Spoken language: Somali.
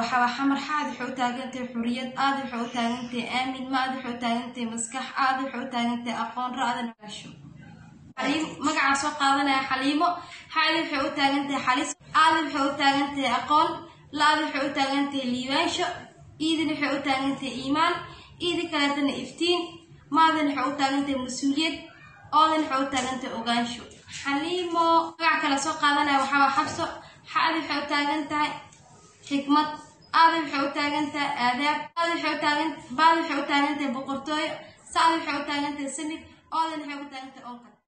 waxaa xamar xaad waxay u taagantahay xuriyad aad waxay u taagantahay aamin maad waxay u taagantahay maskax aad waxay u taagantahay aqoon magacaa soo qaadanaya xaliimo xaadi waxay u taagantahay xalis aad waxay u taagantahay aqoon la-ad waxay u taagantahay liibaansho iidin waxay u taagantahay iimaan iidi kaleetana iftiin maadan waxay u taagantahay mas'uuliyad oodan waxay u taagantahay ogaansho حليمو. وعك لا سوق هذا لا وحاب حبسه حادم حوتا جنتا حكمة آدم حوتا جنتا آداب. آدم حوتا جنت بعد حوتا جنت بقرتوي سالم حوتا جنت السمك آدم حوتا جنت أوقات